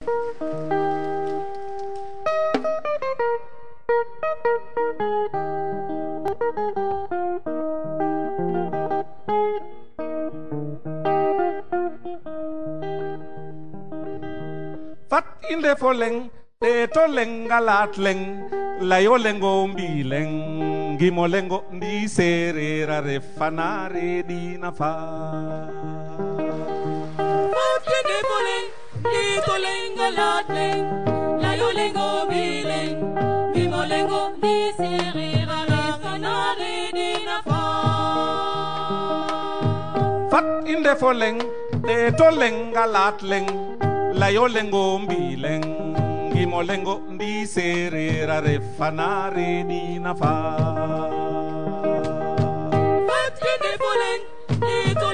fat inde fo leng te to lengalat leng layo lengo mbileng ngimo lengo ndi serera refanare dina fa Fatine poleng, dito lengo lateng, layo lengo bileng, mimo lengo di serira refanare dina fa. fat inde fo leng te to lengalat leng layo lengo mbileng ngimo lengo ndi serera refanare dina fa. Fatine poleng, dito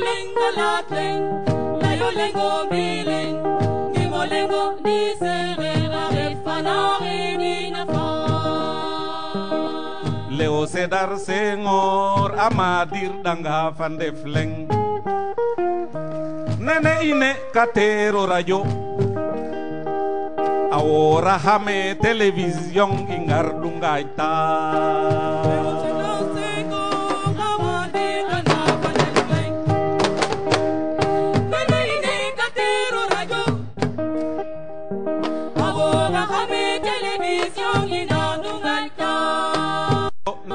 leo sedar sengor amadir danga fande fleng. Nene ine katero radio awora hame television ingar dungaita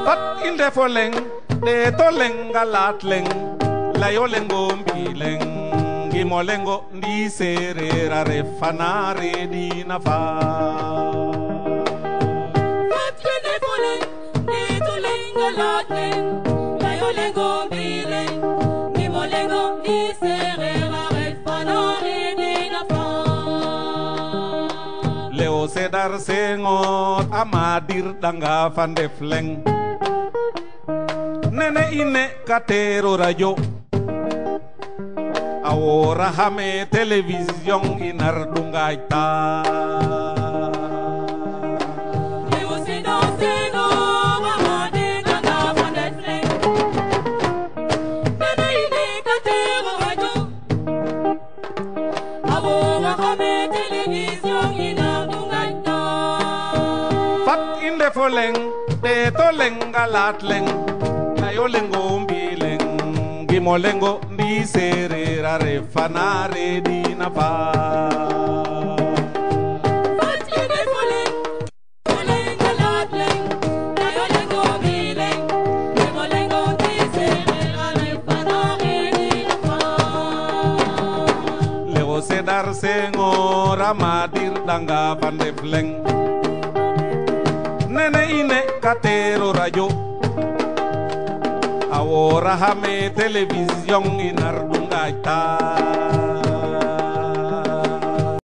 pat ilde fo leng de to lenga lat leng la yo lengo mbi leng ngimo lengo ndi serera re fanare di na fa pat ilde fo leng de to lenga lat leng la yo lengo mbi leng ngimo lengo ndi serera Sédar Senghor amadir danga fande fleng nene ine katero radio awora hame television inar dungaita fat inde fo leng de to lenga lat leng ayo lengo mbileng ngimo lengo ndi serera refanare dina fa leo Sédar Senghor amadir danga fande fleng nene ine katero radio awora hame television inar dungaita